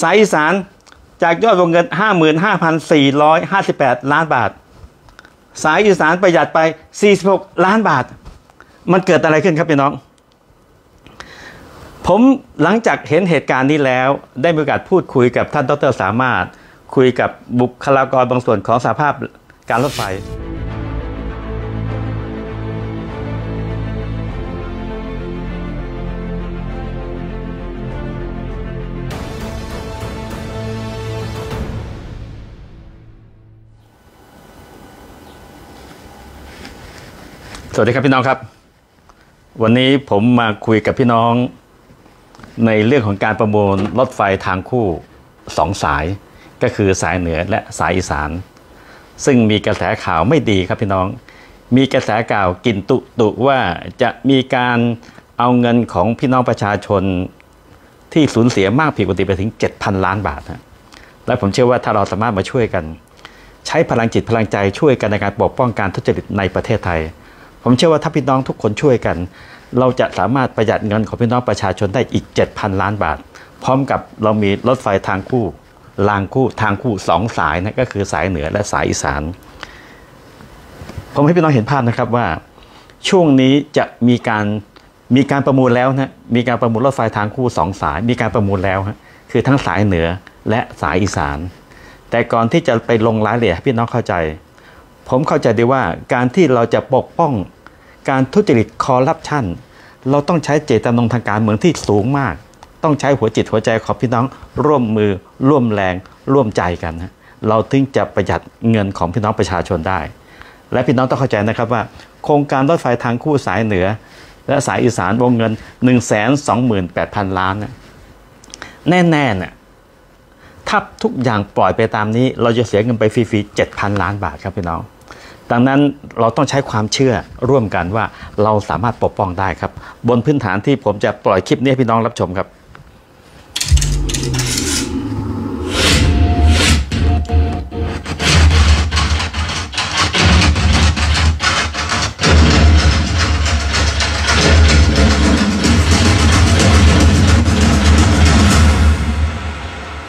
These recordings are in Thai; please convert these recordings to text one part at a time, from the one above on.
สายอีสานจากยอดวงเงิน 55,458 ล้านบาท สายอีสานประหยัดไป 46 ล้านบาท มันเกิดอะไรขึ้นครับพี่น้อง ผมหลังจากเห็นเหตุการณ์นี้แล้ว ได้มีโอกาสพูดคุยกับท่านดรสามารถ คุยกับบุคลากรบางส่วนของสหภาพการรถไฟ สวัสดีครับพี่น้องครับ วันนี้ผมมาคุยกับพี่น้อง ในเรื่องของการประมูลรถไฟทางคู่สองสายก็คือสายเหนือและสายอีสาน ซึ่งมีกระแสข่าวไม่ดีครับพี่น้อง มีกระแสข่าวกินตุตุว่าจะมีการเอาเงินของพี่น้องประชาชนที่สูญเสียมากผิดปกติไปถึง 7,000 ล้านบาทนะและผมเชื่อว่าถ้าเราสามารถมาช่วยกัน ใช้พลังจิตพลังใจช่วยกันในการปกป้องการทุจริตในประเทศไทย ผมเชื่อว่าถ้าพี่น้องทุกคนช่วยกัน เราจะสามารถประหยัดเงินของพี่น้องประชาชนได้อีก 7,000 ล้านบาท พร้อมกับเรามีรถไฟทางคู่รางคู่ทางคู่สองสายนะก็คือสายเหนือและสายอีสาน ผมให้พี่น้องเห็นภาพนะครับว่า ช่วงนี้จะมีการมีการประมูลแล้วนะมีการประมูลรถไฟทางคู่สองสาย มีการประมูลแล้วฮะคือทั้งสายเหนือและสายอีสาน แต่ก่อนที่จะไปลงรายละเอียดพี่น้องเข้าใจ ผมเข้าใจดีว่าการที่เราจะปกป้อง การทุจริตคอร์รัปชันเราต้องใช้เจตจำนงทางการเมืองที่สูงมาก ต้องใช้หัวจิตหัวใจของพี่น้องร่วมมือร่วมแรงร่วมใจกันนะเราถึงจะประหยัดเงินของพี่น้องประชาชนได้ และพี่น้องต้องเข้าใจนะครับว่า โครงการรถไฟทางคู่สายเหนือ และสายอีสานวงเงิน 1 2 8 0 0 0 ล้านนะแน่ๆเนี่ยถ้าทุกอย่างปล่อยไปตามนี้ เราจะเสียเงินไปฟรีๆ7,000 ล้านบาทครับพี่น้อง ดังนั้นเราต้องใช้ความเชื่อร่วมกันว่าเราสามารถปกป้องได้ครับ บนพื้นฐานที่ผมจะปล่อยคลิปนี้ให้พี่น้องรับชมครับ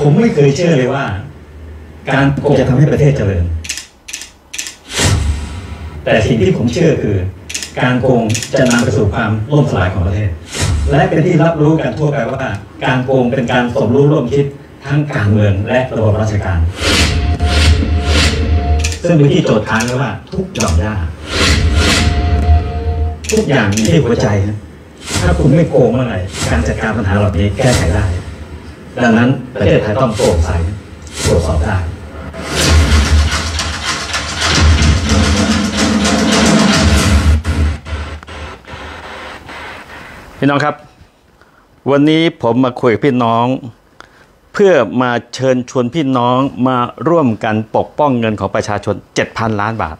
ผมไม่เคยเชื่อเลยว่า การโกงจะทำให้ประเทศเจริญ แต่สิ่งที่ผมเชื่อคือ การโกงจะนำไปสู่ความล่มสลายของประเทศ และเป็นที่รับรู้กันทั่วไปว่า การโกงเป็นการสมรู้ร่วมคิดทั้งการเมืองและระบบราชการ ซึ่งเป็นที่โจทย์ค้านไว้ว่า ทุกหย่อมยาทุกอย่างมีที่หัวใจนะถ้าคุณไม่โกงเมื่อไหร่การจัดการปัญหาเหล่านี้แก้ไขได้ ดังนั้นประเทศไทยต้องโปร่งใสตรวจสอบได้ พี่น้องครับ วันนี้ผมมาคุยกับพี่น้อง เพื่อมาเชิญชวนพี่น้องมาร่วมกันปกป้องเงินของประชาชน 7,000 ล้านบาท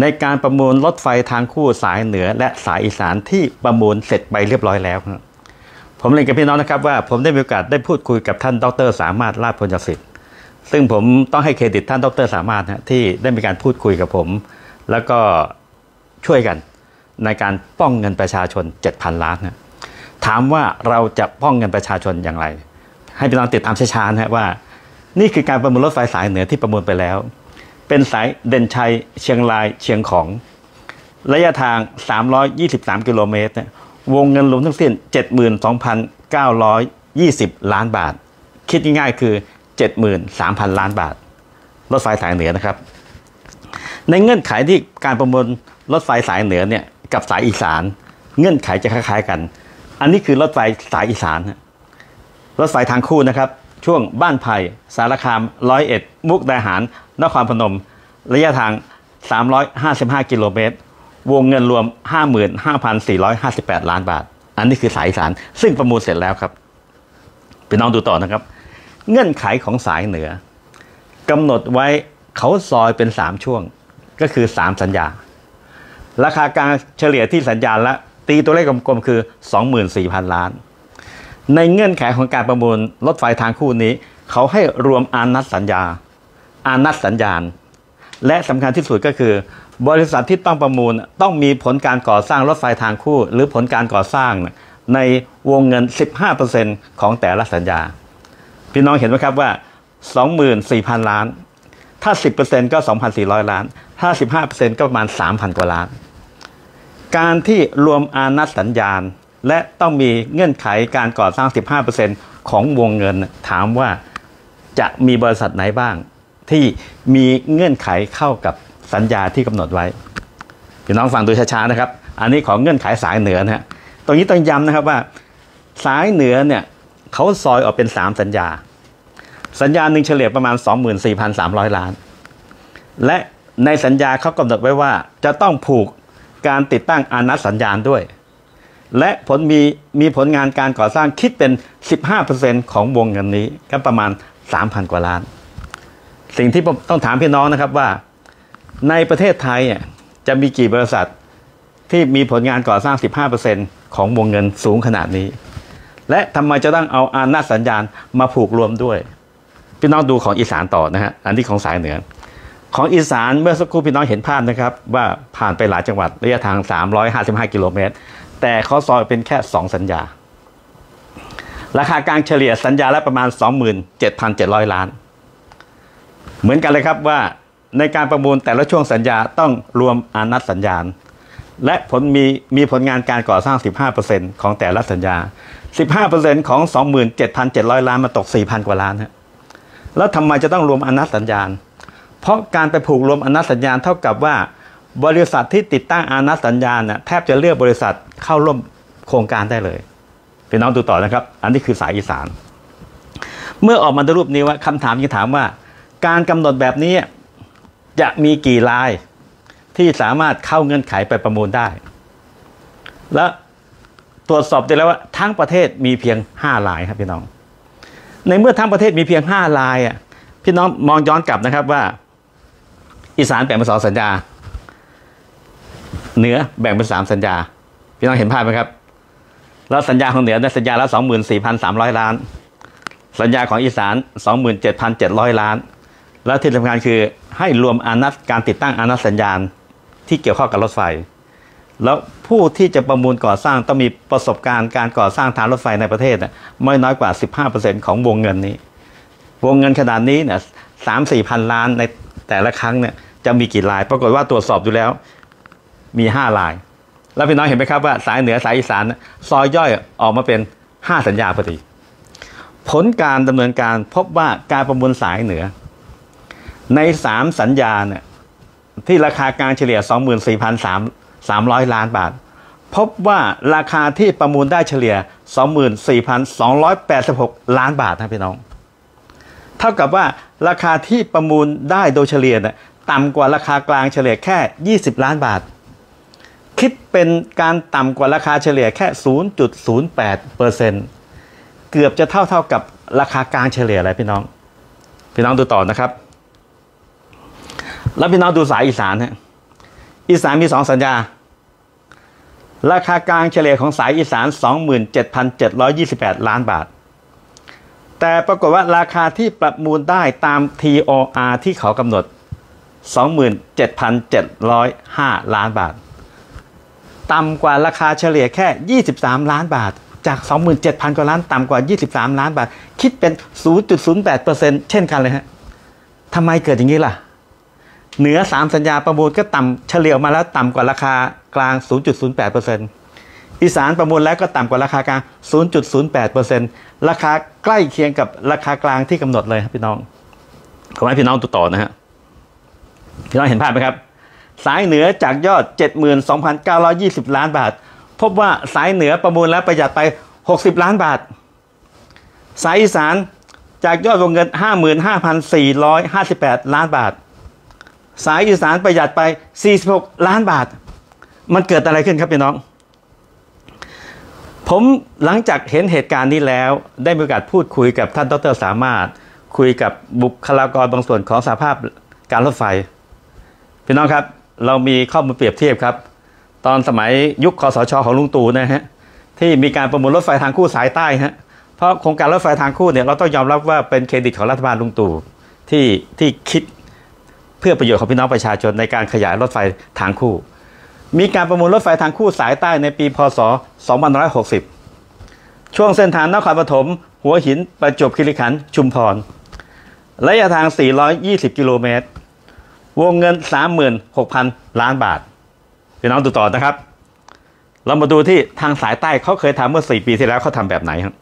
ในการประมูลรถไฟทางคู่สายเหนือและสายอีสานที่ประมูลเสร็จไปเรียบร้อยแล้ว ผมเรียนกับพี่น้องนะครับว่าผมได้มีโอกาสได้พูดคุยกับท่านดร สามารถลาภพลสิทธิ์ซึ่งผมต้องให้เครดิตท่านดร สามารถนะที่ได้มีการพูดคุยกับผม แล้วก็ช่วยกัน ในการป้องเงินประชาชน 7,000 ล้านนะถามว่าเราจะป้องเงินประชาชนอย่างไร ให้พี่น้องติดตามช้าๆนะว่า นี่คือการประมูลรถไฟสายเหนือที่ประมูลไปแล้ว เป็นสายเด่นชัยเชียงรายเชียงของ ระยะทาง 323 กิโลเมตรวงเงินรวมทั้งสิ้น 72,920 ล้านบาท คิดง่ายๆคือ 73,000 ล้านบาท รถไฟสายเหนือนะครับ ในเงื่อนไขที่การประมูลรถไฟสายเหนือเนี่ย กับสายอีสาน เงื่อนไขจะคล้าย ๆกัน อันนี้คือรถไฟสายอีสานรถไฟทางคู่นะครับ ช่วงบ้านไผ่สารคามร้อยเอ็ดมุกดาหารนครพนม ระยะทาง 355 กิโลเมตร วงเงินรวม 55,458 ล้านบาท อันนี้คือสายอีสาน ซึ่งประมูลเสร็จแล้วครับไปน้องดูต่อนะครับ เงื่อนไขของสายเหนือกำหนดไว้เขาซอยเป็น 3 ช่วงก็คือ 3 สัญญา ราคากลางเฉลี่ยที่สัญญาณละตีตัวเลขกลมๆคือ 24,000 ล้าน ในเงื่อนไขของการประมูลรถไฟทางคู่นี้ เขาให้รวมอานัดสัญญา อานัดสัญญาณ และสำคัญที่สุดก็คือ บริษัทที่ต้องประมูลต้องมีผลการก่อสร้างรถไฟทางคู่ หรือผลการก่อสร้างในวงเงิน 15%ของแต่ละสัญญา พี่น้องเห็นไหมครับว่า 24,000 ล้าน ถ้า 10%ก็ 2,400 ล้าน ถ้า 15%ก็ประมาณ 3,000 กว่าล้าน การที่รวมอานัดสัญญาณ และต้องมีเงื่อนไขการก่อสร้าง 15%ของวงเงินถามว่าจะมีบริษัทไหนบ้าง ที่มีเงื่อนไขเข้ากับสัญญาที่กำหนดไว้พี่น้องฟังดูช้าๆนะครับ อันนี้ของเงื่อนไขสายเหนือนะฮะตรงนี้ต้องย้ำนะครับว่า สายเหนือเนี่ยเขาซอยออกเป็น 3 สัญญา สัญญาหนึ่งเฉลี่ยประมาณ 24,300 ล้าน และในสัญญาเขากำหนดไว้ว่า จะต้องผูกการติดตั้งอานัดสัญญาณด้วย และผลมีมีผลงานการก่อสร้างคิดเป็น 15%ของวงเงินนี้ก็ประมาณ 3,000 กว่าล้าน สิ่งที่ผมต้องถามพี่น้องนะครับว่า ในประเทศไทยจะมีกี่บริษัทที่มีผลงานก่อสร้าง 15%ของวงเงินสูงขนาดนี้ และทำไมจะต้องเอาอานาจสัญญาณมาผูกรวมด้วย พี่น้องดูของอีสานต่อนะฮะอันที่ของสายเหนือ ของอีสานเมื่อสักครู่พี่น้องเห็นภาพนะครับว่าผ่านไปหลายจังหวัดระยะทาง 355 กิโลเมตร แต่เขาซอยเป็นแค่ 2 สัญญา ราคากลางเฉลี่ยสัญญาละประมาณ 27,700 ล้าน เหมือนกันเลยครับว่าในการประมูลแต่ละช่วงสัญญาต้องรวมอานัดสัญญาณ และผลมีมีผลงานการก่อสร้าง 15%ของแต่ละสัญญา 15%ของ 27,700 ล้านมาตก 4,000 กว่าล้านฮะ แล้วทำไมจะต้องรวมอนัดสัญญาณ เพราะการไปผูกรวมอนัดสัญญาณเท่ากับว่า บริษัทที่ติดตั้งอนัดสัญญาณน่ะแทบจะเลือกบริษัทเข้าร่วมโครงการได้เลยพี่น้องดูต่อนะครับ อันนี้คือสายอีสาน เมื่อออกมาในรูปนี้ว่าคำถามยังถามว่า การกำหนดแบบนี้จะมีกี่รายที่สามารถเข้าเงื่อนไขไปประมูลได้ และตรวจสอบได้แล้วว่าทั้งประเทศมีเพียง5รายครับพี่น้อง ในเมื่อทั้งประเทศมีเพียง5รายอะพี่น้องมองย้อนกลับนะครับว่า อีสานแบ่งเป็นสองสัญญา เหนือแบ่งเป็นสามสัญญา พี่น้องเห็นภาพไหมครับ แล้วสัญญาของเหนือเนี่ยสัญญาละสองหมื่นสี่พันสามร้อยล้าน สัญญาของอีสานสองหมื่นเจ็ดพันเจ็ดร้อยล้าน แล้วที่สำคัญคือให้รวมอานัตการติดตั้งอานัตสัญญาณที่เกี่ยวข้องกับรถไฟ แล้วผู้ที่จะประมูลก่อสร้างต้องมีประสบการณ์การก่อสร้างทางรถไฟในประเทศนะไม่น้อยกว่า 15%ของวงเงินนี้ วงเงินขนาดนี้เนี่ยสามสี่พันล้านในแต่ละครั้งเนี่ยจะมีกี่ลาย ปรากฏว่าตรวจสอบดูแล้วมีห้าลาย แล้วพี่น้องเห็นไหมครับว่าสายเหนือสายอีสานซอยย่อยออกมาเป็นห้าสัญญาพอดี ผลการดำเนินการพบว่าการประมูลสายเหนือ ในสามสัญญาเนี่ยที่ราคากลางเฉลี่ย 24,300 ล้านบาท พบว่าราคาที่ประมูลได้เฉลี่ย 24,286 ล้านบาทนะพี่น้อง เท่ากับว่าราคาที่ประมูลได้โดยเฉลี่ยนี่ยต่ำกว่าราคากลางเฉลี่ยแค่ 20 ล้านบาท คิดเป็นการต่ำกว่าราคาเฉลี่ยแค่ 0.08เปอร์เซ็นต์เกือบจะเท่าเท่ากับราคากลางเฉลี่ยเลยพี่น้อง พี่น้องดูต่อนะครับ แล้วพี่น้องดูสายอีสานฮะ อีสานมีสองสัญญา ราคากลางเฉลี่ยของสายอีสาน 27,728 ล้านบาท แต่ปรากฏว่าราคาที่ประมูลได้ตาม TOR ที่เขากำหนด 27,705 ล้านบาท ต่ำกว่าราคาเฉลี่ยแค่ 23 ล้านบาท จาก 27,000 กว่าล้านต่ำกว่า 23 ล้านบาท คิดเป็น 0.08%เช่นกันเลยฮะทำไมเกิดอย่างนี้ล่ะ เหนือ 3 สัญญาประมูลก็ต่ำเฉลี่ยมาแล้วต่ำกว่าราคากลาง 0.08%อีสานประมูลแล้วก็ต่ำกว่าราคากลาง 0.08%ราคาใกล้เคียงกับราคากลางที่กำหนดเลยครับพี่น้องขอให้พี่น้องตัวต่อนะฮะพี่น้องเห็นภาพไหมครับ สายเหนือจากยอด 72,920 ล้านบาท พบว่าสายเหนือประมูลแล้วประหยัดไป 60 ล้านบาท สายอีสานจากยอดวงเงิน 55,458 ล้านบาท สายอีสานประหยัดไป 46 ล้านบาท มันเกิดอะไรขึ้นครับพี่น้อง ผมหลังจากเห็นเหตุการณ์นี้แล้ว ได้มีโอกาสพูดคุยกับท่านดรสามารถ คุยกับบุคลากรบางส่วนของสหภาพการรถไฟ พี่น้องครับ เรามีข้อมูลเปรียบเทียบครับ ตอนสมัยยุคคอสชของลุงตู่นะฮะที่มีการประมูลรถไฟทางคู่สายใต้ฮะเพราะโครงการรถไฟทางคู่เนี่ยเราต้องยอมรับว่าเป็นเครดิตของรัฐบาลลุงตู่ที่ที่คิด เพื่อประโยชน์ของพี่น้องประชาชนในการขยายรถไฟทางคู่ มีการประมูลรถไฟทางคู่สายใต้ในปีพศ 2560 ช่วงเส้นทางนครปฐมหัวหินประจวบคีรีขันธ์ชุมพร ระยะทาง 420 กิโลเมตร วงเงิน 36,000 ล้านบาทพี่น้องดูต่อนะครับ เรามาดูที่ทางสายใต้เขาเคยทำเมื่อ 4 ปีที่แล้วเขาทำแบบไหนครับ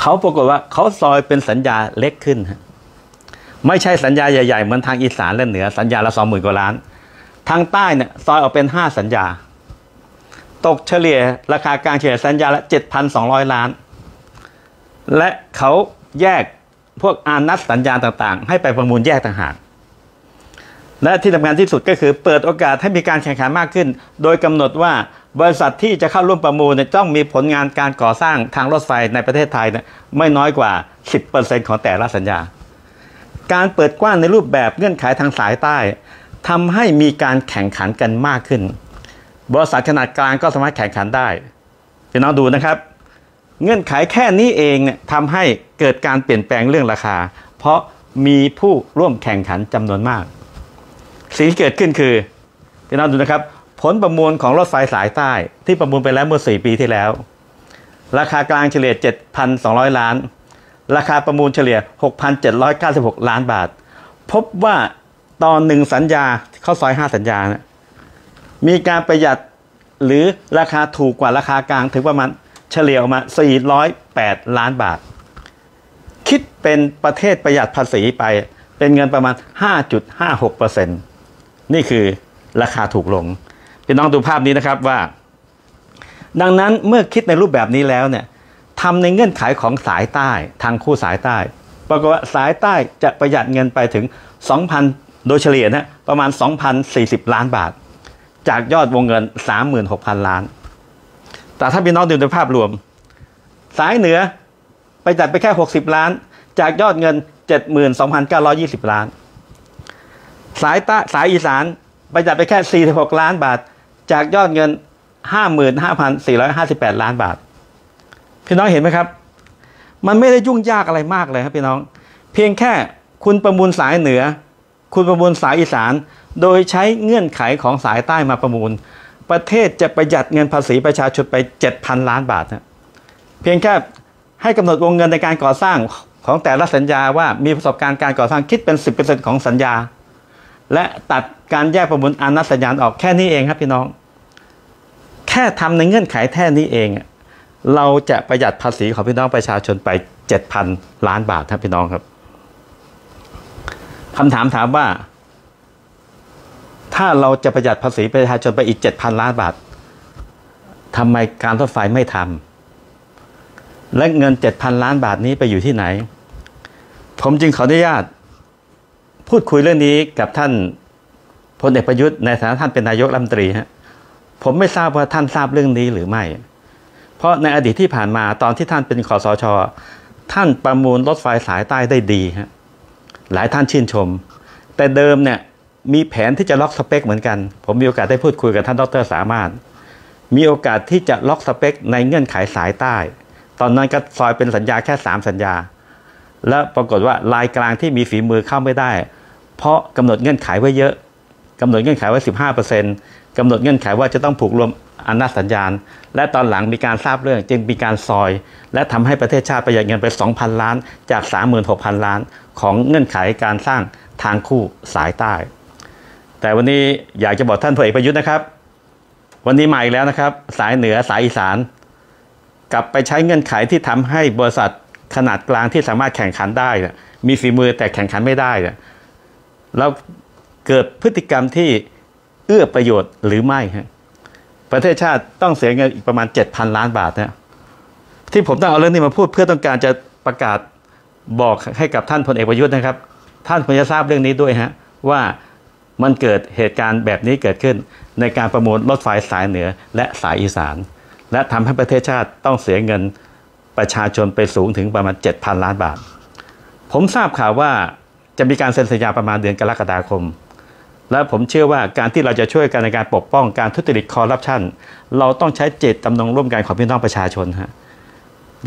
เขาปรากฏว่าเขาซอยเป็นสัญญาเล็กขึ้นฮะ ไม่ใช่สัญญาใหญ่ๆ เหมือนทางอีสานและเหนือสัญญาละสองหมื่นกว่าล้าน ทางใต้เนี่ยซอยออกเป็น 5 สัญญา ตกเฉลี่ยราคากลางเฉลี่ยสัญญาละ 7,200 ล้าน และเขาแยกพวกอานัดสัญญาต่างๆ ให้ไปประมูลแยกต่างหาก และที่สำคัญที่สุดก็คือเปิดโอกาสให้มีการแข่งขันมากขึ้น โดยกำหนดว่าบริษัทที่จะเข้าร่วมประมูลเนี่ยต้องมีผลงานการก่อสร้างทางรถไฟในประเทศไทยเนี่ยไม่น้อยกว่า 10%ของแต่ละสัญญา การเปิดกว้างในรูปแบบเงื่อนไขทางสายใต้ทำให้มีการแข่งขันกันมากขึ้น บริษัทขนาดกลางก็สามารถแข่งขันได้พี่น้องดูนะครับ เงื่อนไขแค่นี้เองเนี่ยทำให้เกิดการเปลี่ยนแปลงเรื่องราคา เพราะมีผู้ร่วมแข่งขันจำนวนมาก สิ่งที่เกิดขึ้นคือพี่น้องดูนะครับ ผลประมูลของรถไฟสายใต้ ที่ประมูลไปแล้วเมื่อ 4 ปีที่แล้ว ราคากลางเฉลี่ย 7,200 ล้าน ราคาประมูลเฉลี่ย 6,796 ล้านบาท พบว่าตอนหนึ่งสัญญาเข้าซอย 5 สัญญานะมีการประหยัดหรือราคาถูกกว่าราคากลางถึงประมาณเฉลี่ยออกมา 408 ล้านบาท คิดเป็นประเทศประหยัดภาษีไปเป็นเงินประมาณ 5.56%นี่คือราคาถูกลงพี่น้องดูภาพนี้นะครับว่า ดังนั้นเมื่อคิดในรูปแบบนี้แล้วเนี่ย ทำในเงื่อนไขของสายใต้ทางคู่สายใต้ ปรากฏว่าสายใต้จะประหยัดเงินไปถึง 2,000 โดยเฉลี่ยนะประมาณ 2,040 ล้านบาท จากยอดวงเงิน 36,000 ล้าน แต่ถ้าพี่น้องดูในภาพรวม สายเหนือไปจัดไปแค่ 60 ล้าน จากยอดเงิน 72,920 ล้าน สายใต้สายอีสานไปจัดไปแค่ 46 ล้านบาท จากยอดเงิน 55,458 ล้านบาท พี่น้องเห็นไหมครับ มันไม่ได้ยุ่งยากอะไรมากเลยครับพี่น้อง เพียงแค่คุณประมูลสายเหนือ คุณประมูลสายอีสาน โดยใช้เงื่อนไขของสายใต้มาประมูล ประเทศจะประหยัดเงินภาษีประชาชนไป 7,000 ล้านบาทนะเพียงแค่ให้กำหนดวงเงินในการก่อสร้างของแต่ละสัญญาว่ามีประสบการณ์การก่อสร้างคิดเป็น 10%ของสัญญา และตัดการแยกประมูลอานัดสัญญาออกแค่นี้เองครับพี่น้อง แค่ทำในเงื่อนไขแค่นี้เอง เราจะประหยัดภาษีของพี่น้องประชาชนไป7,000ล้านบาทครับพี่น้องครับคำถามถามว่า ถ้าเราจะประหยัดภาษีประชาชนไปอีก7,000ล้านบาททำไมการรถไฟไม่ทำและเงิน7,000ล้านบาทนี้ไปอยู่ที่ไหน ผมจึงขออนุญาต พูดคุยเรื่องนี้กับท่านพลเอกประยุทธ์ในฐานะท่านเป็นนายกรัฐมนตรีฮะผมไม่ทราบว่าท่านทราบเรื่องนี้หรือไม่ เพราะในอดีตที่ผ่านมาตอนที่ท่านเป็นคอสช ท่านประมูลรถไฟสายใต้ได้ดีฮะหลายท่านชื่นชม แต่เดิมเนี่ยมีแผนที่จะล็อกสเปคเหมือนกัน ผมมีโอกาสได้พูดคุยกับท่านดรสามารถ มีโอกาสที่จะล็อกสเปค ในเงื่อนไขสายใต้ ตอนนั้นก็ซอยเป็นสัญญาแค่ 3 สัญญา แล้วปรากฏว่าลายกลางที่มีฝีมือเข้าไม่ได้ เพราะกำหนดเงื่อนไขไว้เยอะกำหนดเงื่อนไขไว้ 15%กำหนดเงื่อนไขว่าจะต้องผูกรวม อำนาจสัญญาณ และตอนหลังมีการทราบเรื่องจึงมีการซอย และทำให้ประเทศชาติประหยัดเงินไป 2,000 ล้าน จาก 36,000 ล้าน ของเงื่อนไขการสร้างทางคู่สายใต้ แต่วันนี้อยากจะบอกท่านพลเอกประยุทธ์นะครับ วันนี้มาอีกแล้วนะครับ สายเหนือสายอีสาน กลับไปใช้เงื่อนไขที่ทำให้บริษัทขนาดกลางที่สามารถแข่งขันได้นะมีฝีมือแต่แข่งขันไม่ได้เนี่ยแล้วเกิดพฤติกรรมที่เอื้อประโยชน์หรือไม่ฮะ ประเทศชาติต้องเสียเงินอีกประมาณ 7,000 ล้านบาทเนะที่ผมต้องเอาเรื่องนี้มาพูดเพื่อต้องการจะประกาศบอกให้กับท่านพลเอกประยุทธ์นะครับ ท่านควรจะทราบเรื่องนี้ด้วยฮะว่ามันเกิดเหตุการณ์แบบนี้เกิดขึ้น ในการประมูลรถไฟสายเหนือและสายอีสาน และทำให้ประเทศชาติต้องเสียเงินประชาชนไปสูงถึงประมาณ 7,000 ล้านบาท ผมทราบข่าวว่าจะมีการเซ็นสัญญาประมาณเดือนกรกฎาคม และผมเชื่อว่าการที่เราจะช่วยกันในการปกป้องการทุจริตคอร์รัปชันเราต้องใช้เจตจำนงร่วมกันของพี่น้องประชาชนฮะ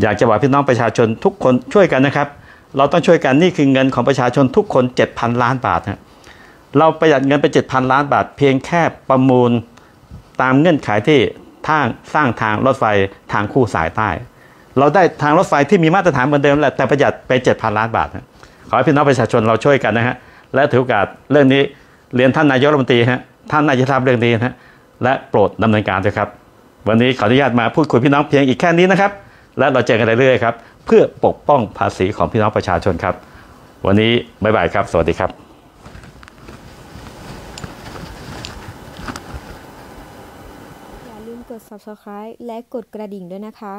อยากจะบอกพี่น้องประชาชนทุกคนช่วยกันนะครับ เราต้องช่วยกันนี่คือเงินของประชาชนทุกคน 7,000 ล้านบาทฮะเราประหยัดเงินไป 7,000 ล้านบาท เพียงแค่ประมูลตามเงื่อนไขที่ทางสร้างทางรถไฟทางคู่สายใต้ เราได้ทางรถไฟที่มีมาตรฐานเหมือนเดิมแหละแต่ประหยัดไป 7,000 ล้านบาทขอให้พี่น้องประชาชนเราช่วยกันนะฮะและถือโอกาสเรื่องนี้ เรียนท่านนายกรัฐมนตรีฮะท่านนายกทราบเรื่องนี้นะฮะและโปรดดำเนินการด้วยครับ วันนี้ขออนุญาตมาพูดคุยพี่น้องเพียงอีกแค่นี้นะครับ และเราเจอกันเรื่อยๆครับเพื่อปกป้องภาษีของพี่น้องประชาชนครับ วันนี้บ๊ายบายครับ สวัสดีครับอย่าลืมกด subscribe และกดกระดิ่งด้วยนะคะ